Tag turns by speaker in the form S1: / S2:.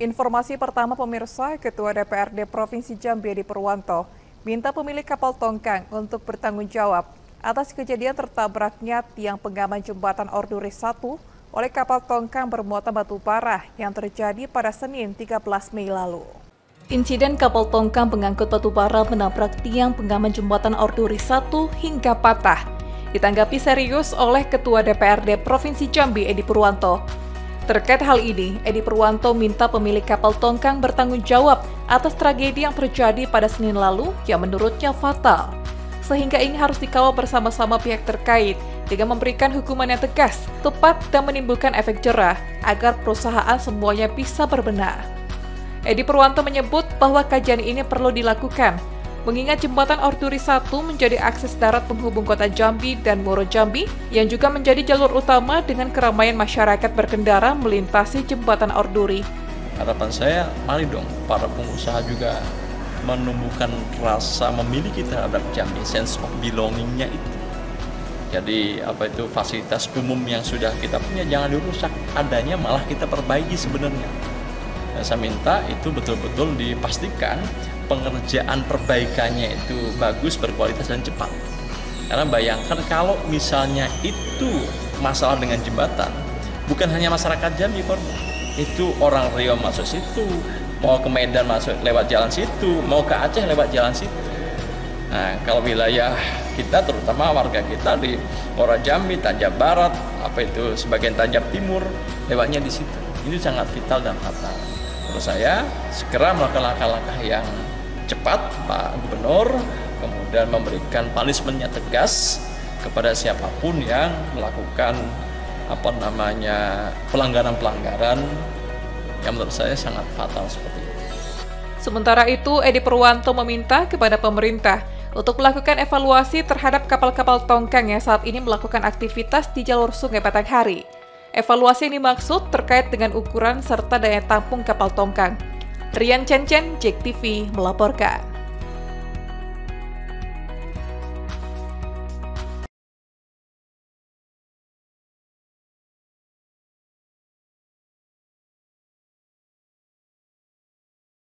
S1: Informasi pertama pemirsa, Ketua DPRD Provinsi Jambi di Purwanto minta pemilik kapal tongkang untuk bertanggung jawab atas kejadian tertabraknya tiang pengaman jembatan Orduri 1 oleh kapal tongkang bermuatan batu bara yang terjadi pada Senin 13 Mei lalu. Insiden kapal tongkang pengangkut batu bara menabrak tiang pengaman jembatan Orduri 1 hingga patah. Ditanggapi serius oleh Ketua DPRD Provinsi Jambi Edi Purwanto, Terkait hal ini, Edi Purwanto minta pemilik kapal tongkang bertanggung jawab atas tragedi yang terjadi pada Senin lalu yang menurutnya fatal. Sehingga ini harus dikawal bersama-sama pihak terkait dengan memberikan hukuman yang tegas, tepat, dan menimbulkan efek jerah agar perusahaan semuanya bisa berbenah. Edi Purwanto menyebut bahwa kajian ini perlu dilakukan mengingat jembatan Orduri 1 menjadi akses darat penghubung kota Jambi dan Moro Jambi yang juga menjadi jalur utama dengan keramaian masyarakat berkendara melintasi jembatan Orduri.
S2: Harapan saya, mari dong para pengusaha juga menumbuhkan rasa memiliki terhadap Jambi, sense of belongingnya itu. Jadi apa itu fasilitas umum yang sudah kita punya jangan dirusak, adanya malah kita perbaiki sebenarnya. Dan saya minta itu betul-betul dipastikan pengerjaan perbaikannya itu bagus, berkualitas dan cepat. Karena bayangkan kalau misalnya itu masalah dengan jembatan, bukan hanya masyarakat Jambi korban, itu orang Riau masuk situ, mau ke Medan masuk lewat jalan situ, mau ke Aceh lewat jalan situ. Nah, kalau wilayah kita terutama warga kita di Muara Jambi, Tanjab Barat, apa itu sebagian Tanjab Timur, lewatnya di situ. Ini sangat vital dan fatal. Menurut saya segera melakukan langkah-langkah yang cepat Pak Gubernur kemudian memberikan punishmentnya tegas kepada siapa pun yang melakukan apa namanya pelanggaran-pelanggaran yang menurut saya sangat fatal seperti itu.
S1: Sementara itu, Edi Purwanto meminta kepada pemerintah untuk melakukan evaluasi terhadap kapal-kapal tongkang yang saat ini melakukan aktivitas di jalur Sungai Batanghari. Evaluasi ini maksud terkait dengan ukuran serta daya tampung kapal tongkang. Rian Chen Chen, JEK TV melaporkan.